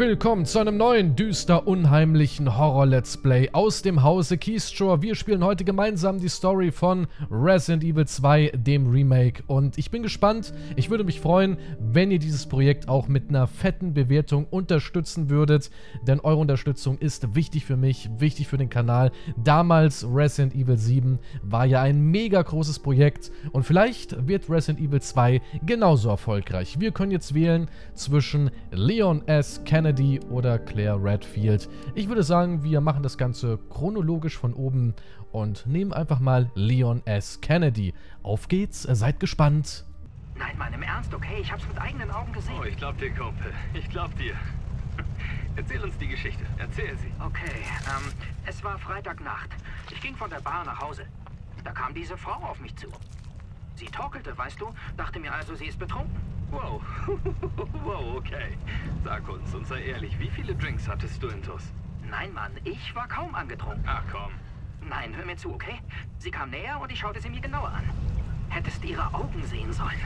Willkommen zu einem neuen, düster, unheimlichen Horror-Let's Play aus dem Hause Keystore. Wir spielen heute gemeinsam die Story von Resident Evil 2, dem Remake. Und ich bin gespannt, ich würde mich freuen, wenn ihr dieses Projekt auch mit einer fetten Bewertung unterstützen würdet. Denn eure Unterstützung ist wichtig für mich, wichtig für den Kanal. Damals Resident Evil 7 war ja ein mega großes Projekt. Und vielleicht wird Resident Evil 2 genauso erfolgreich. Wir können jetzt wählen zwischen Leon S. Kennedy Kennedy oder Claire Redfield. Ich würde sagen, wir machen das Ganze chronologisch von oben und nehmen einfach mal Leon S. Kennedy. Auf geht's, seid gespannt. Nein, Mann, im Ernst, okay? Ich hab's mit eigenen Augen gesehen. Oh, ich glaub dir, Kumpel. Ich glaub dir. Erzähl uns die Geschichte. Erzähl sie. Okay, ähm, es war Freitagnacht. Ich ging von der Bar nach Hause. Da kam diese Frau auf mich zu. Sie torkelte, weißt du, dachte mir also, sie ist betrunken. Wow. wow, okay. Sag uns und sei ehrlich, wie viele Drinks hattest du intus? Nein, Mann, ich war kaum angetrunken. Ach komm. Nein, hör mir zu, okay? Sie kam näher und ich schaute sie mir genauer an. Hättest ihre Augen sehen sollen.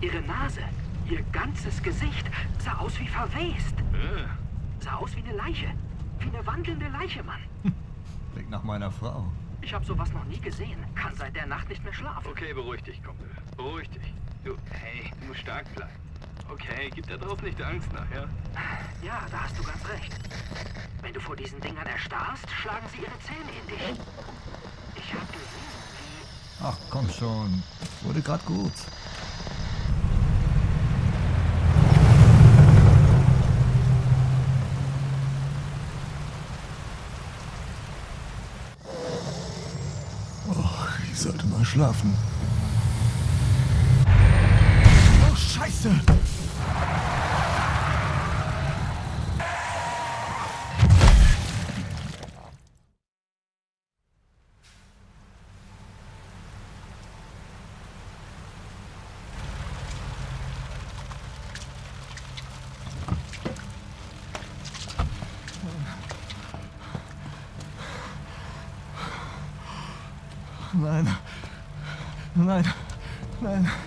Ihre Nase, ihr ganzes Gesicht sah aus wie verwest. Äh. Sah aus wie eine Leiche. Wie eine wandelnde Leiche, Mann. Klingt nach meiner Frau. Ich habe sowas noch nie gesehen. Kann seit der Nacht nicht mehr schlafen. Okay, beruhig dich, Kumpel. Beruhig dich. Du, hey, du musst stark bleiben. Okay, gib da draußen nicht Angst nach, ja? Ja, da hast du ganz recht. Wenn du vor diesen Dingern erstarrst, schlagen sie ihre Zähne in dich. Ich hab gesehen, wie... Ach, komm schon. Wurde grad gut. Oh, ich sollte mal schlafen. Oh, Scheiße! Nein. Nein. Nein. Oh.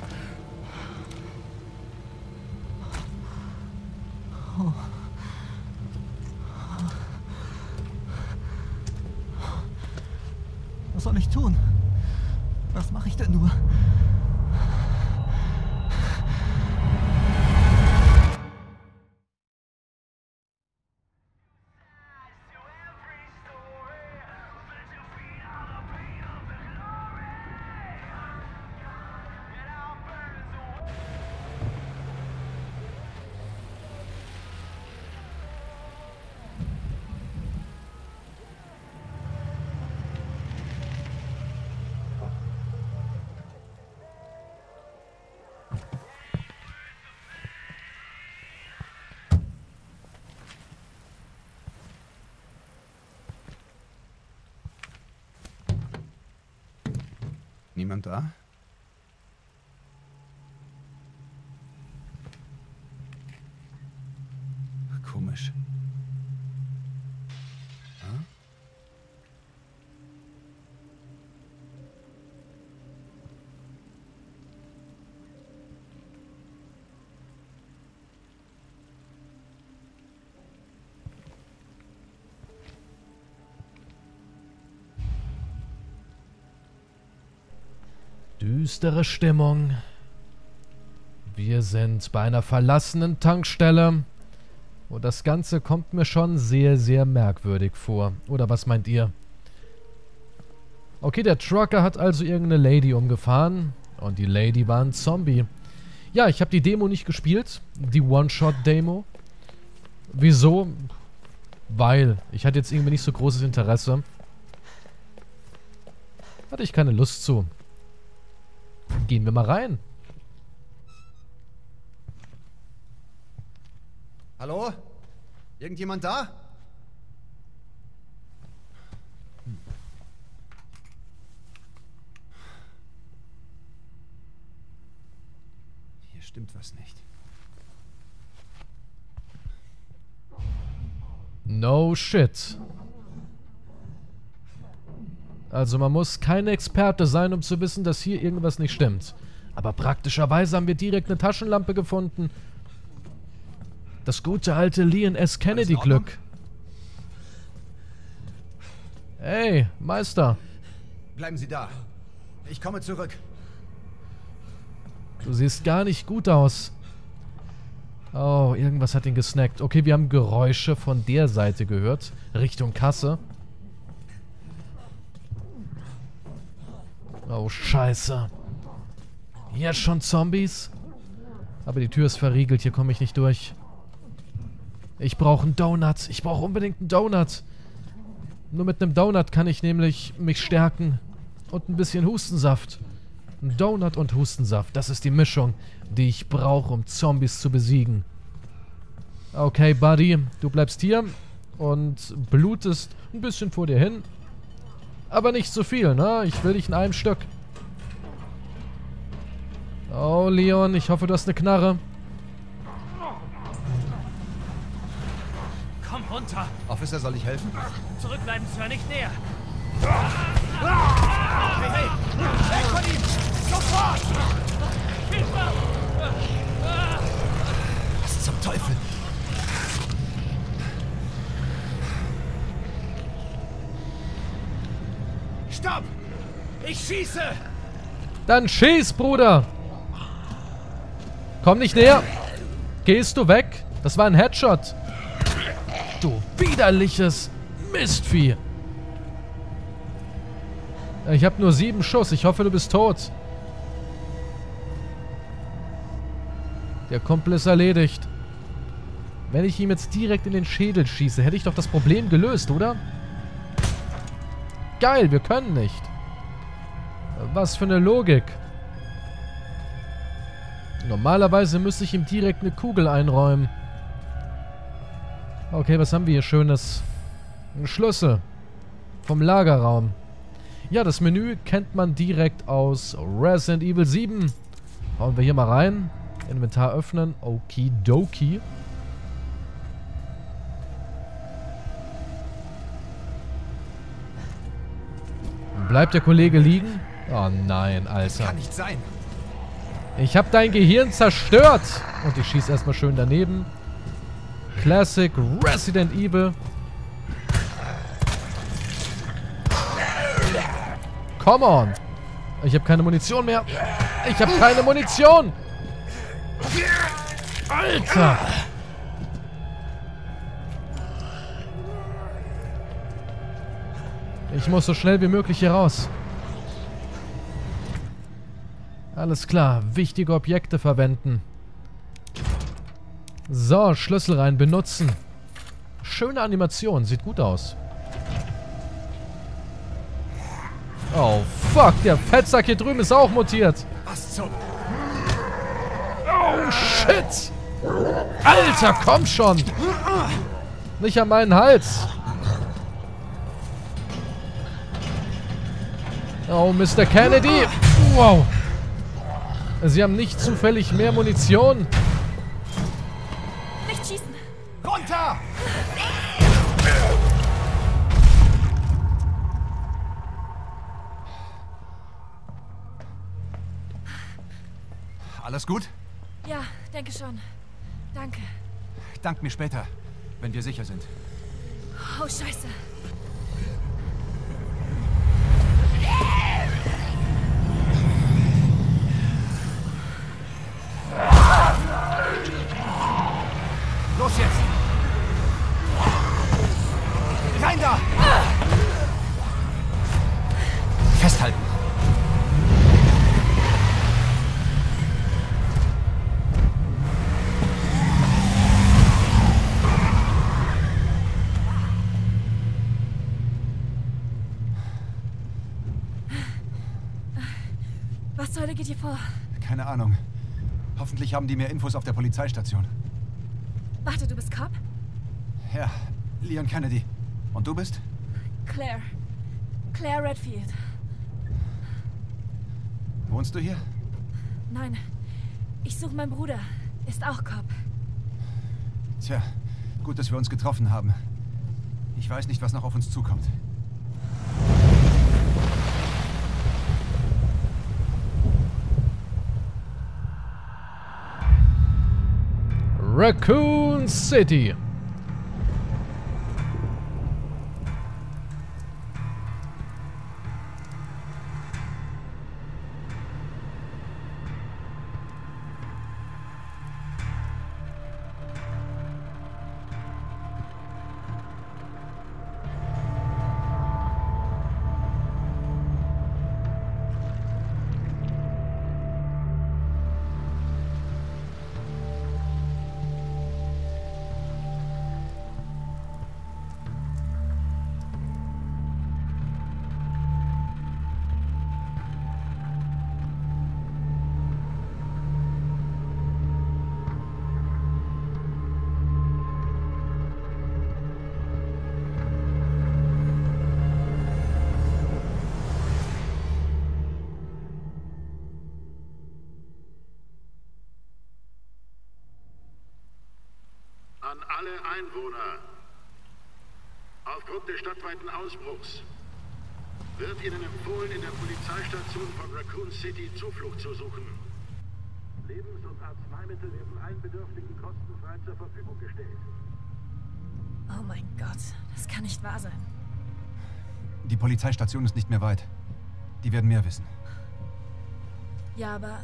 Niemand da? Düstere Stimmung. Wir sind bei einer verlassenen Tankstelle. Und das Ganze kommt mir schon sehr, sehr merkwürdig vor. Oder was meint ihr? Okay, der Trucker hat also irgendeine Lady umgefahren. Und die Lady war ein Zombie. Ja, ich habe die Demo nicht gespielt. Die One-Shot-Demo. Wieso? Weil ich hatte jetzt irgendwie nicht so großes Interesse. Hatte ich keine Lust zu. Gehen wir mal rein. Hallo? Irgendjemand da? Hier stimmt was nicht. No shit. Also man muss kein Experte sein, um zu wissen, dass hier irgendwas nicht stimmt. Aber praktischerweise haben wir direkt eine Taschenlampe gefunden. Das gute alte Leon S. Kennedy? Glück. Ey, Meister. Bleiben Sie da. Ich komme zurück. Du siehst gar nicht gut aus. Oh, irgendwas hat ihn gesnackt. Okay, wir haben Geräusche von der Seite gehört. Richtung Kasse. Oh, scheiße. Jetzt schon Zombies? Aber die Tür ist verriegelt, hier komme ich nicht durch. Ich brauche einen Donut. Ich brauche unbedingt einen Donut. Nur mit einem Donut kann ich nämlich mich stärken. Und ein bisschen Hustensaft. Ein Donut und Hustensaft. Das ist die Mischung, die ich brauche, um Zombies zu besiegen. Okay, Buddy. Du bleibst hier und blutest ein bisschen vor dir hin. Aber nicht zu viel, ne? Ich will dich in einem Stück. Oh, Leon, ich hoffe, du hast eine Knarre. Komm runter! Officer, soll ich helfen? Zurückbleiben, Sir, nicht näher! Weg von ihm! Sofort! Was zum Teufel? Stopp! Ich schieße! Dann schieß, Bruder! Komm nicht näher! Gehst du weg? Das war ein Headshot! Du widerliches Mistvieh! Ich habe nur sieben Schuss. Ich hoffe, du bist tot. Der Kumpel ist erledigt. Wenn ich ihm jetzt direkt in den Schädel schieße, hätte ich doch das Problem gelöst, oder? Geil, wir können nicht. Was für eine Logik. Normalerweise müsste ich ihm direkt eine Kugel einräumen. Okay, was haben wir hier Schönes? Ein Schlüssel. Vom Lagerraum. Ja, das Menü kennt man direkt aus Resident Evil 7. Hauen wir hier mal rein. Inventar öffnen. Okidoki. Bleibt der Kollege liegen? Oh nein, Alter. Kann nicht sein. Ich hab dein Gehirn zerstört. Und ich schieße erstmal schön daneben. Classic Resident Evil. Come on. Ich habe keine Munition mehr. Ich habe keine Munition. Alter. Ich muss so schnell wie möglich hier raus. Alles klar. Wichtige Objekte verwenden. So, Schlüssel rein, benutzen. Schöne Animation, sieht gut aus. Oh, fuck, der Fettsack hier drüben ist auch mutiert. Was zum... Oh, shit. Alter, komm schon. Nicht an meinen Hals. Oh, Mr. Kennedy. Wow. Sie haben nicht zufällig mehr Munition. Nicht schießen! Runter! Alles gut? Ja, denke schon. Danke. Dank mir später, wenn wir sicher sind. Oh, scheiße. Rein da! Festhalten! Was zur Hölle geht hier vor? Keine Ahnung. Hoffentlich haben die mehr Infos auf der Polizeistation. Warte, du bist Cop? Ja, Leon Kennedy. Und du bist? Claire. Claire Redfield. Wohnst du hier? Nein. Ich suche meinen Bruder. Ist auch Cop. Tja, gut, dass wir uns getroffen haben. Ich weiß nicht, was noch auf uns zukommt. Raccoon City. An alle Einwohner. Aufgrund des stadtweiten Ausbruchs wird Ihnen empfohlen, in der Polizeistation von Raccoon City Zuflucht zu suchen. Lebens- und Arzneimittel werden allen Bedürftigen kostenfrei zur Verfügung gestellt. Oh mein Gott, das kann nicht wahr sein. Die Polizeistation ist nicht mehr weit. Die werden mehr wissen. Ja, aber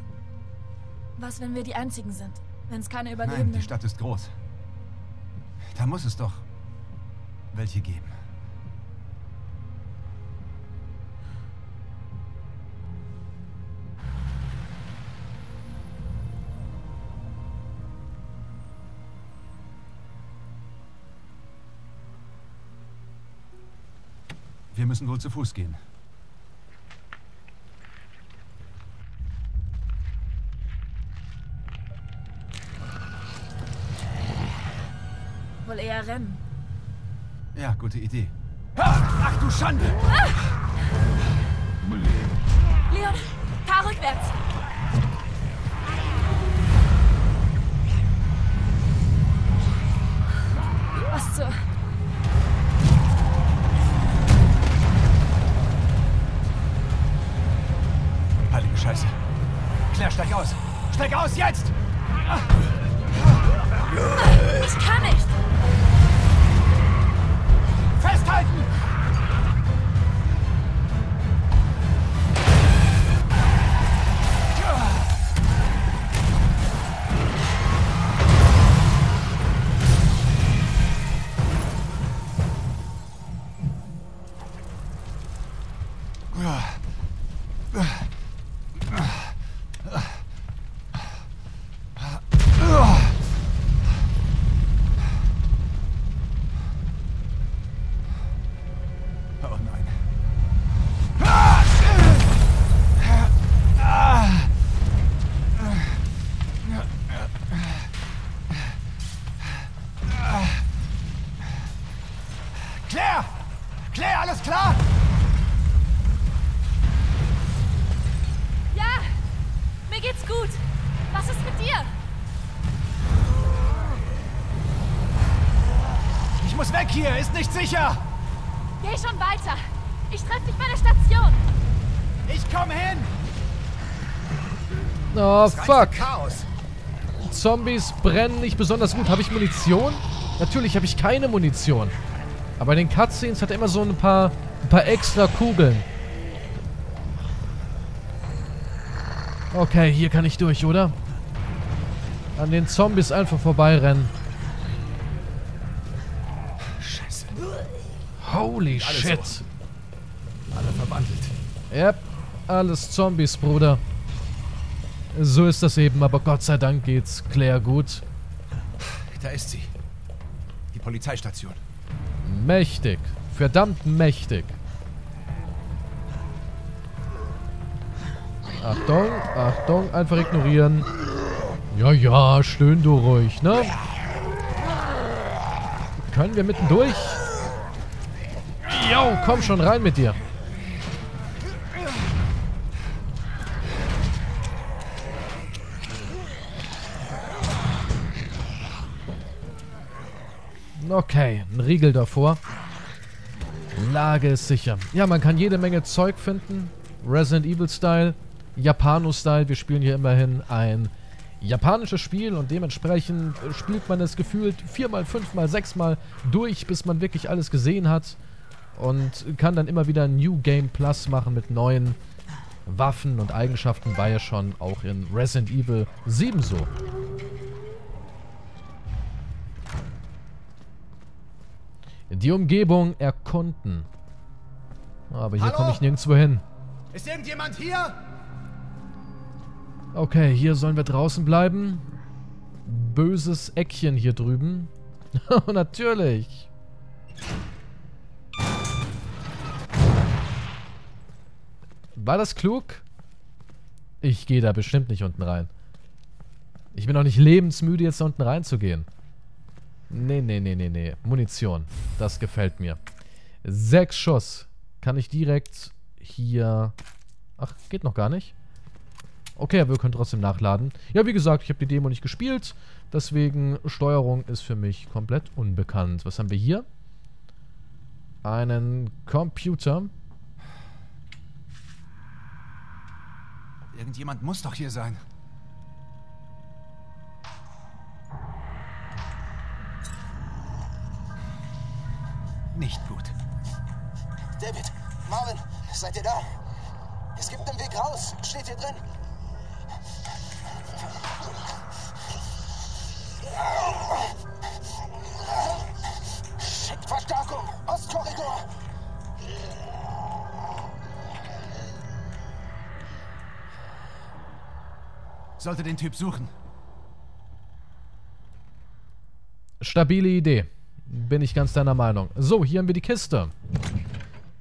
was, wenn wir die Einzigen sind? Wenn es keine Nein, Überlebenden... die Stadt ist groß. Da muss es doch welche geben. Wir müssen wohl zu Fuß gehen. Rennen. Ja, gute Idee. Ach du Schande! Leon, fahr rückwärts! Was zur... Heilige Scheiße. Claire, steig aus! Steig aus jetzt! Ich kann nicht! 太极 nicht sicher! Geh schon weiter. Ich treffe dich bei der Station. Ich komm hin! Oh, fuck. Chaos! Zombies brennen nicht besonders gut. Habe ich Munition? Natürlich habe ich keine Munition. Aber in den Cutscenes hat er immer so ein paar, ein paar extra Kugeln. Okay, hier kann ich durch, oder? An den Zombies einfach vorbeirennen. Holy Alles shit. Alle verwandelt. Yep, alles Zombies, Bruder. So ist das eben, aber Gott sei Dank geht's Claire gut. Da ist sie. Die Polizeistation. Mächtig. Verdammt mächtig. Achtung, Achtung, einfach ignorieren. Ja, ja, stöhn du ruhig, ne? Können wir mitten durch? Jo, komm schon rein mit dir. Okay, ein Riegel davor. Lage ist sicher. Ja, man kann jede Menge Zeug finden. Resident Evil Style, Japano Style. Wir spielen hier immerhin ein japanisches Spiel und dementsprechend spielt man es gefühlt viermal, fünfmal, sechsmal durch, bis man wirklich alles gesehen hat und kann dann immer wieder New Game Plus machen mit neuen Waffen und Eigenschaften, war ja schon auch in Resident Evil 7 so. Die Umgebung erkunden. Aber hier komme ich nirgendwo hin. Ist irgendjemand hier? Okay, hier sollen wir draußen bleiben. Böses Eckchen hier drüben. Natürlich. War das klug? Ich gehe da bestimmt nicht unten rein. Ich bin auch nicht lebensmüde, jetzt da unten reinzugehen. Nee, nee, nee, nee, nee. Munition. Das gefällt mir. Sechs Schuss. Kann ich direkt hier... Ach, geht noch gar nicht. Okay, wir können trotzdem nachladen. Ja, wie gesagt, ich habe die Demo nicht gespielt. Deswegen, Steuerung ist für mich komplett unbekannt. Was haben wir hier? Einen Computer. Irgendjemand muss doch hier sein. Nicht gut. David, Marvin, seid ihr da? Es gibt einen Weg raus. Steht hier drin. Schickt Verstärkung! Ostkorridor! Sollte den Typ suchen. Stabile Idee. Bin ich ganz deiner Meinung. So, hier haben wir die Kiste.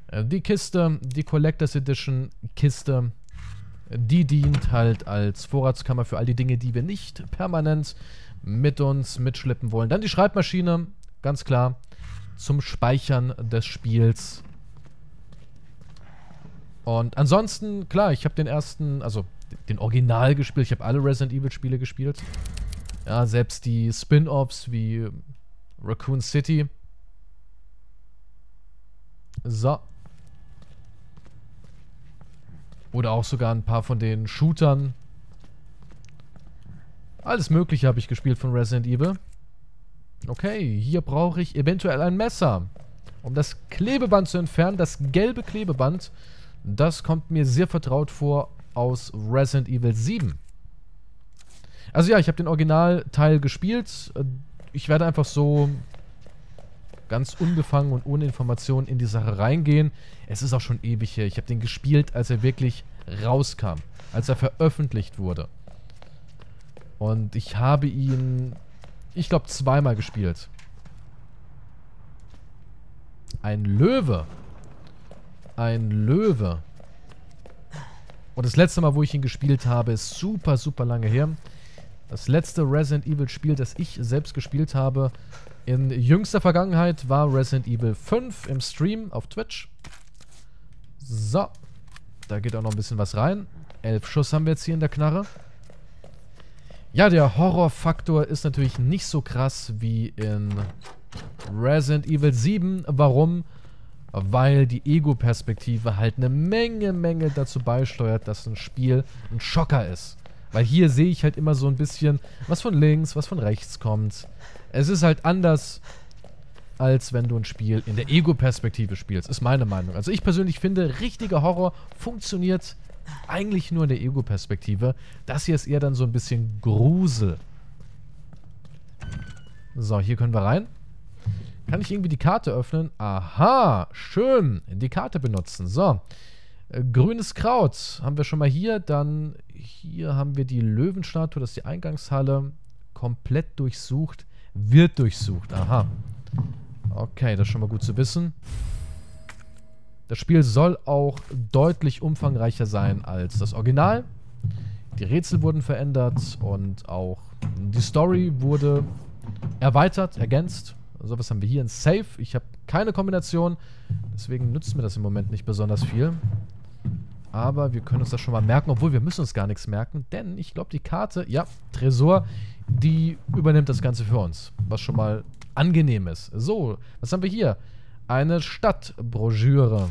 Äh, die Kiste, die Collectors Edition Kiste, die dient halt als Vorratskammer für all die Dinge, die wir nicht permanent mit uns mitschleppen wollen. Dann die Schreibmaschine, ganz klar, zum Speichern des Spiels. Und ansonsten, klar, ich habe den ersten, also den Original gespielt. Ich habe alle Resident Evil Spiele gespielt. Ja, selbst die Spin-Offs wie Raccoon City. So. Oder auch sogar ein paar von den Shootern. Alles mögliche habe ich gespielt von Resident Evil. Okay, hier brauche ich eventuell ein Messer. Um das Klebeband zu entfernen, das gelbe Klebeband, das kommt mir sehr vertraut vor aus Resident Evil 7. Also ja, ich habe den Originalteil gespielt. Ich werde einfach so ganz unbefangen und ohne Informationen in die Sache reingehen. Es ist auch schon ewig her. Ich habe den gespielt, als er wirklich rauskam. Als er veröffentlicht wurde. Und ich habe ihn, ich glaube, zweimal gespielt. Ein Löwe. Ein Löwe. Und das letzte Mal, wo ich ihn gespielt habe, ist super, super lange her. Das letzte Resident Evil Spiel, das ich selbst gespielt habe, in jüngster Vergangenheit war Resident Evil 5 im Stream auf Twitch. So. Da geht auch noch ein bisschen was rein. Elf Schuss haben wir jetzt hier in der Knarre. Ja, der Horrorfaktor ist natürlich nicht so krass wie in Resident Evil 7. Warum? Weil die Ego-Perspektive halt eine Menge, Menge dazu beisteuert, dass ein Spiel ein Schocker ist. Weil hier sehe ich halt immer so ein bisschen, was von links, was von rechts kommt. Es ist halt anders, als wenn du ein Spiel in der Ego-Perspektive spielst, ist meine Meinung. Also ich persönlich finde, richtiger Horror funktioniert eigentlich nur in der Ego-Perspektive. Das hier ist eher dann so ein bisschen Grusel. So, hier können wir rein. Kann ich irgendwie die Karte öffnen? Aha, schön. Die Karte benutzen. So. Äh, grünes Kraut haben wir schon mal hier. Dann hier haben wir die Löwenstatue, das ist die Eingangshalle. Komplett durchsucht. Wird durchsucht. Aha. Okay, das ist schon mal gut zu wissen. Das Spiel soll auch deutlich umfangreicher sein als das Original. Die Rätsel wurden verändert und auch die Story wurde erweitert, ergänzt. So, was haben wir hier? Ein Safe. Ich habe keine Kombination. Deswegen nützt mir das im Moment nicht besonders viel. Aber wir können uns das schon mal merken, obwohl wir müssen uns gar nichts merken. Denn ich glaube, die Karte, ja, Tresor, die übernimmt das Ganze für uns. Was schon mal angenehm ist. So, was haben wir hier? Eine Stadtbroschüre.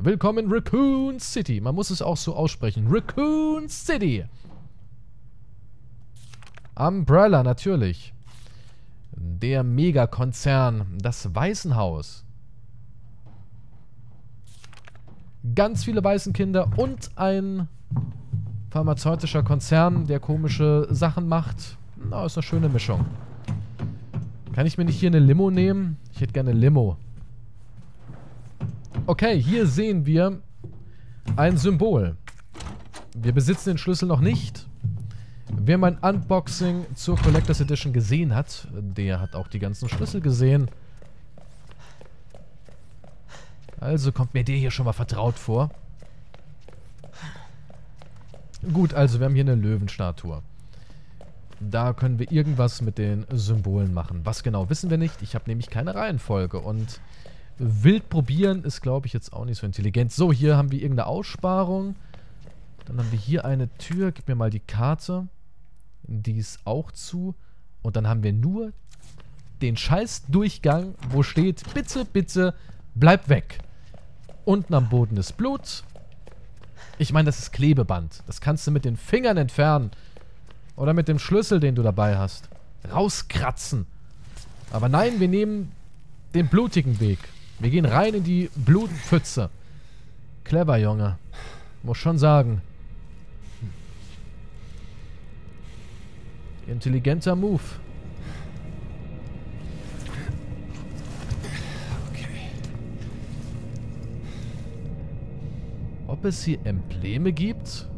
Willkommen in Raccoon City. Man muss es auch so aussprechen. Raccoon City. Umbrella, natürlich. Der Megakonzern. Das Waisenhaus. Ganz viele Waisenkinder und ein pharmazeutischer Konzern, der komische Sachen macht. Na, ist eine schöne Mischung. Kann ich mir nicht hier eine Limo nehmen? Ich hätte gerne eine Limo. Okay, hier sehen wir ein Symbol. Wir besitzen den Schlüssel noch nicht. Wer mein Unboxing zur Collectors Edition gesehen hat, der hat auch die ganzen Schlüssel gesehen. Also kommt mir der hier schon mal vertraut vor. Gut, also wir haben hier eine Löwenstatue. Da können wir irgendwas mit den Symbolen machen. Was genau, wissen wir nicht. Ich habe nämlich keine Reihenfolge. Und wild probieren ist, glaube ich, jetzt auch nicht so intelligent. So, hier haben wir irgendeine Aussparung. Dann haben wir hier eine Tür. Gib mir mal die Karte. Die ist auch zu. Und dann haben wir nur den scheiß Durchgang, wo steht, bitte, bitte, bleib weg. Unten am Boden ist Blut. Ich meine, das ist Klebeband. Das kannst du mit den Fingern entfernen. Oder mit dem Schlüssel, den du dabei hast. Rauskratzen. Aber nein, wir nehmen den blutigen Weg. Wir gehen rein in die Blutpfütze. Clever, Junge. Muss schon sagen. Intelligenter Move. Ob es hier Embleme gibt?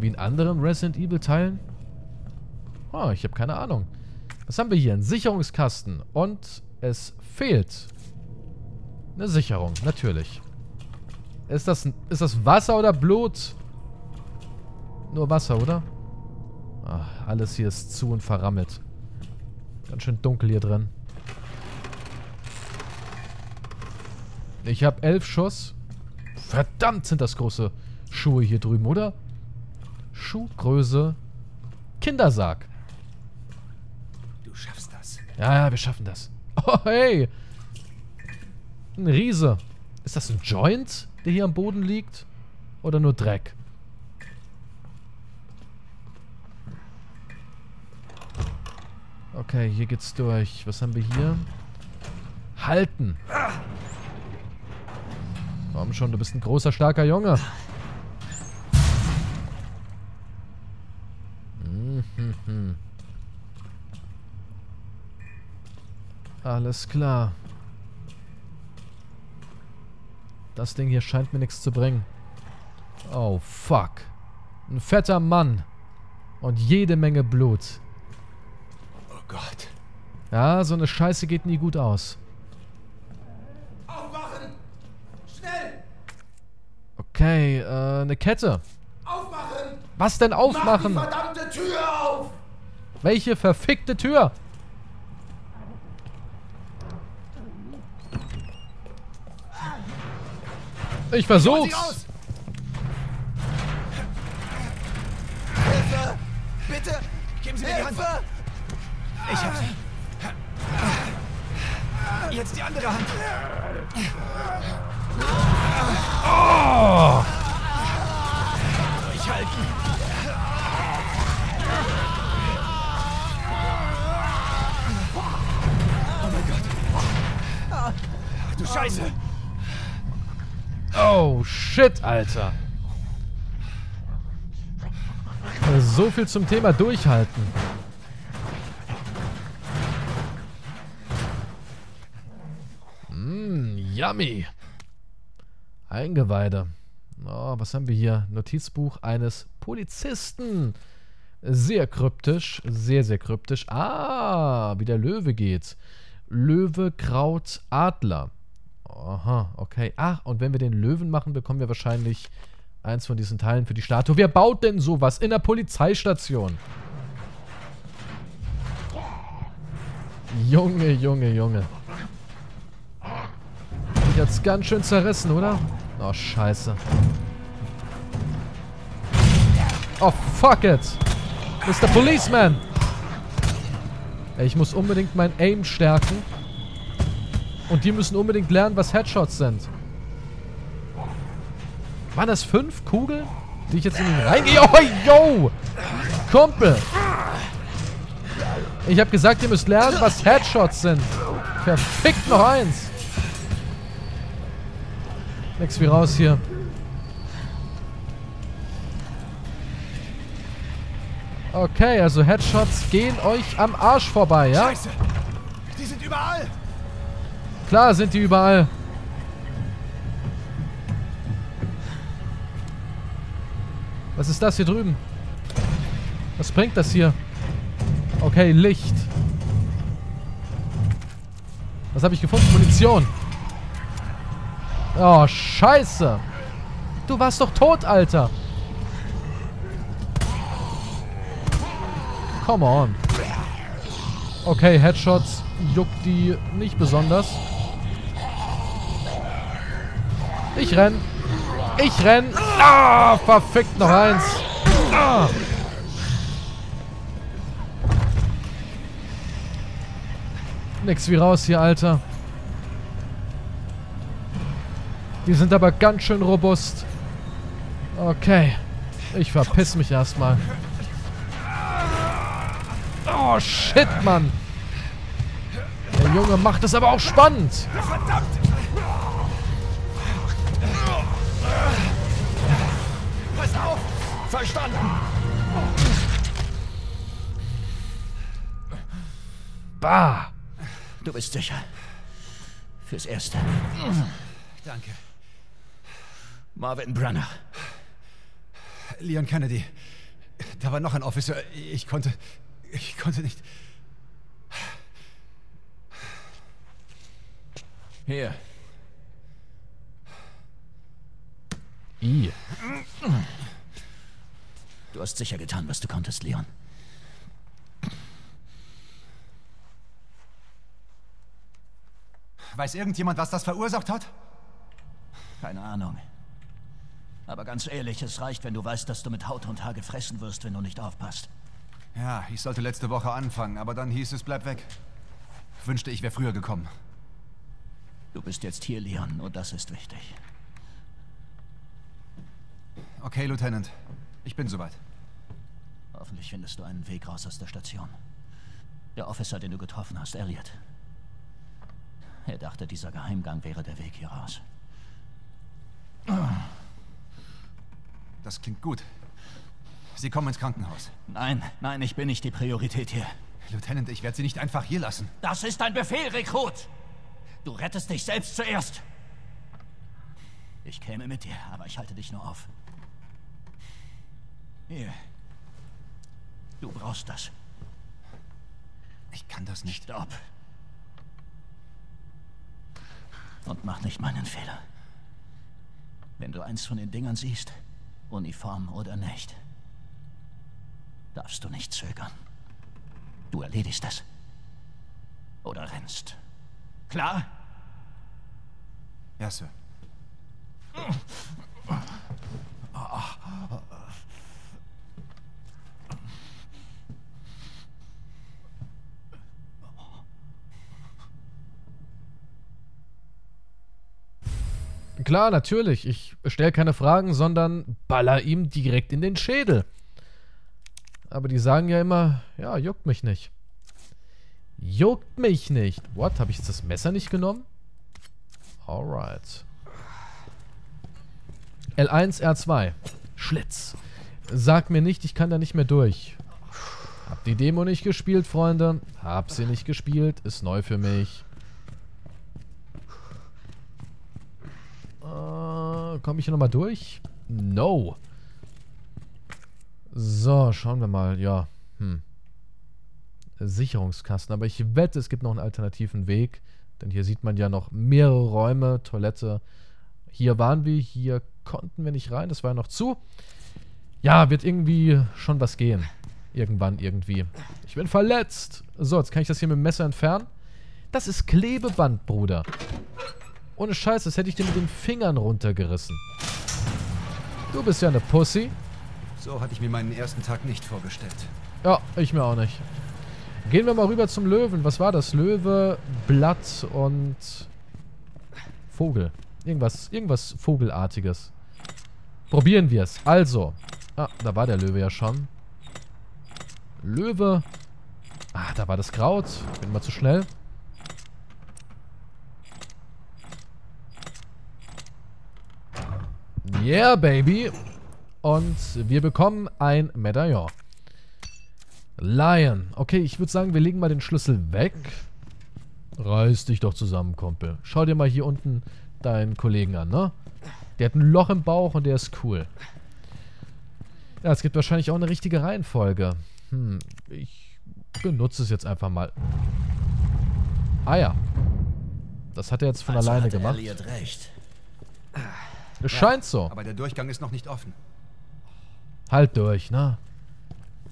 Wie in anderen Resident Evil Teilen? Oh, ich habe keine Ahnung. Was haben wir hier? Ein Sicherungskasten. Und es fehlt eine Sicherung, natürlich. Ist das, ist das Wasser oder Blut? Nur Wasser, oder? Ach, alles hier ist zu und verrammelt. Ganz schön dunkel hier drin. Ich habe elf Schuss. Verdammt sind das große Schuhe hier drüben, oder? Schuhgröße Kindersarg. Du schaffst das. Ja, ja, wir schaffen das. Oh, hey. Ein Riese. Ist das ein Joint, der hier am Boden liegt? Oder nur Dreck? Okay, hier geht's durch. Was haben wir hier? Halten. Komm schon, du bist ein großer, starker Junge. Mhm. Alles klar. Das Ding hier scheint mir nichts zu bringen. Oh, fuck. Ein fetter Mann. Und jede Menge Blut. Oh Gott. Ja, so eine Scheiße geht nie gut aus. Aufmachen! Schnell! Okay, äh, eine Kette. Aufmachen! Was denn aufmachen? Mach die verdammte Tür auf! Welche verfickte Tür? Ich versuch's. Hilfe! Bitte! Geben Sie mir die Hand! Ich hab sie. Jetzt die andere Hand. Durchhalten. Oh mein Gott. Ach du Scheiße. Oh, shit, Alter. So viel zum Thema Durchhalten. Yummy. Eingeweide. Oh, was haben wir hier? Notizbuch eines Polizisten. Sehr kryptisch, sehr, sehr kryptisch. Ah, wie der Löwe geht. Löwe, Kraut, Adler. Aha, okay. Ach, und wenn wir den Löwen machen, bekommen wir wahrscheinlich eins von diesen Teilen für die Statue. Wer baut denn sowas in der Polizeistation? Junge, Junge, Junge. Hat's ganz schön zerrissen, oder? Oh, scheiße. Oh, fuck it. Mr. Policeman. Ich muss unbedingt mein Aim stärken. Und die müssen unbedingt lernen, was Headshots sind. Waren das fünf Kugeln, die ich jetzt in ihn reingehe? Oh, yo! Kumpel! Ich habe gesagt, ihr müsst lernen, was Headshots sind. Verfickt noch eins. Nix wie raus hier. Okay, also Headshots gehen euch am Arsch vorbei, ja? Scheiße! Die sind überall! Klar sind die überall. Was ist das hier drüben? Was bringt das hier? Okay, Licht. Was habe ich gefunden? Munition. Oh, scheiße. Du warst doch tot, Alter. Come on. Okay, Headshots juckt die nicht besonders. Ich renn. Ich renn. Ah, verfickt noch eins. Ah. Nix wie raus hier, Alter. Die sind aber ganz schön robust. Okay. Ich verpiss mich erstmal. Oh, shit, Mann. Der Junge macht es aber auch spannend. Verdammt! Pass auf! Verstanden! Bah. Du bist sicher. Fürs Erste. Danke. Marvin Brunner. Leon Kennedy. Da war noch ein Officer. Ich konnte... Ich konnte nicht... Hier. I. Du hast sicher getan, was du konntest, Leon. Weiß irgendjemand, was das verursacht hat? Keine Ahnung. Aber ganz ehrlich, es reicht, wenn du weißt, dass du mit Haut und Haar gefressen wirst, wenn du nicht aufpasst. Ja, ich sollte letzte Woche anfangen, aber dann hieß es, bleib weg. Wünschte, ich wäre früher gekommen. Du bist jetzt hier, Leon, und das ist wichtig. Okay, Lieutenant. Ich bin soweit. Hoffentlich findest du einen Weg raus aus der Station. Der Officer, den du getroffen hast, Elliot. Er dachte, dieser Geheimgang wäre der Weg hier raus. Das klingt gut. Sie kommen ins Krankenhaus. Nein, nein, ich bin nicht die Priorität hier. Lieutenant, ich werde Sie nicht einfach hier lassen. Das ist ein Befehl, Rekrut! Du rettest dich selbst zuerst. Ich käme mit dir, aber ich halte dich nur auf. Hier. Du brauchst das. Ich kann das nicht. Stopp. Und mach nicht meinen Fehler. Wenn du eins von den Dingern siehst, Uniform oder nicht, darfst du nicht zögern. Du erledigst es. Oder rennst. Klar? Ja, Sir. Klar, natürlich. Ich stelle keine Fragen, sondern baller ihm direkt in den Schädel. Aber die sagen ja immer, ja, juckt mich nicht. Juckt mich nicht. What? Habe ich jetzt das Messer nicht genommen? Alright. L1, R2. Schlitz. Sag mir nicht, ich kann da nicht mehr durch. Hab die Demo nicht gespielt, Freunde. Hab sie nicht gespielt. Ist neu für mich. Äh, Komme ich hier nochmal durch? No. So, schauen wir mal. Ja, hm. Sicherungskasten. Aber ich wette, es gibt noch einen alternativen Weg. Denn hier sieht man ja noch mehrere Räume, Toilette. Hier waren wir, hier konnten wir nicht rein. Das war ja noch zu. Ja, wird irgendwie schon was gehen. Irgendwann, irgendwie. Ich bin verletzt. So, jetzt kann ich das hier mit dem Messer entfernen. Das ist Klebeband, Bruder. Ohne Scheiß, das hätte ich dir mit den Fingern runtergerissen. Du bist ja eine Pussy. So hatte ich mir meinen ersten Tag nicht vorgestellt. Ja, ich mir auch nicht. Gehen wir mal rüber zum Löwen. Was war das? Löwe, Blatt und Vogel. Irgendwas, irgendwas Vogelartiges. Probieren wir es. Also. Ah, da war der Löwe ja schon. Löwe. Ah, da war das Kraut. Ich bin mal zu schnell. Yeah, baby. Und wir bekommen ein Medaillon. Lion. Okay, ich würde sagen, wir legen mal den Schlüssel weg. Reiß dich doch zusammen, Kumpel. Schau dir mal hier unten deinen Kollegen an, ne? Der hat ein Loch im Bauch und der ist cool. Ja, es gibt wahrscheinlich auch eine richtige Reihenfolge. Hm, ich benutze es jetzt einfach mal. Ah ja. Das hat er jetzt von Also alleine gemacht. Elliot recht. Es scheint so. Aber der Durchgang ist noch nicht offen. Halt durch, ne?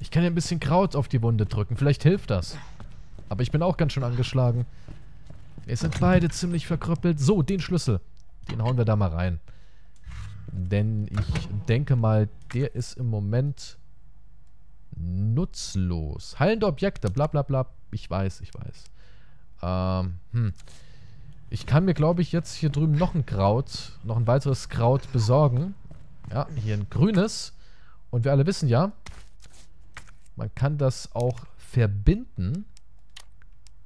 Ich kann ja ein bisschen Kraut auf die Wunde drücken. Vielleicht hilft das. Aber ich bin auch ganz schön angeschlagen. Wir sind beide ziemlich verkrüppelt. So, den Schlüssel. Den hauen wir da mal rein. Denn ich denke mal, der ist im Moment nutzlos. Heilende Objekte, bla bla bla. Ich weiß, ich weiß. Ähm, hm. Ich kann mir, glaube ich, jetzt hier drüben noch ein Kraut, noch ein weiteres Kraut besorgen. Ja, hier ein grünes. Und wir alle wissen ja, man kann das auch verbinden.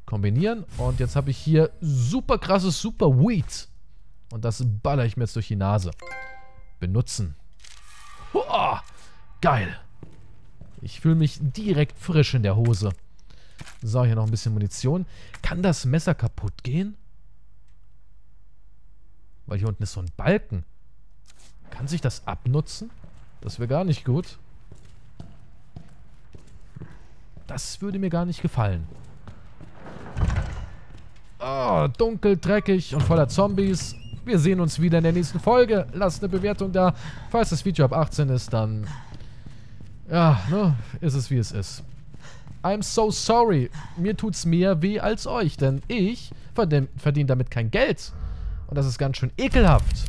Kombinieren. Und jetzt habe ich hier super krasses Super Weed. Und das baller ich mir jetzt durch die Nase. Benutzen. Hoa, geil. Ich fühle mich direkt frisch in der Hose. So, hier noch ein bisschen Munition. Kann das Messer kaputt gehen? Weil hier unten ist so ein Balken. Kann sich das abnutzen? Das wäre gar nicht gut. Das würde mir gar nicht gefallen. Oh, dunkel, dreckig und voller Zombies. Wir sehen uns wieder in der nächsten Folge. Lasst eine Bewertung da. Falls das Video ab 18 ist, dann... Ja, ne, ist es wie es ist. I'm so sorry. Mir tut's mehr weh als euch, denn ich verdien, verdiene damit kein Geld. Und das ist ganz schön ekelhaft.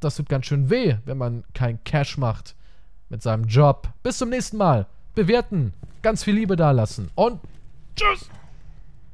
Das tut ganz schön weh, wenn man kein Cash macht mit seinem Job. Bis zum nächsten Mal. Bewerten, ganz viel Liebe dalassen und tschüss.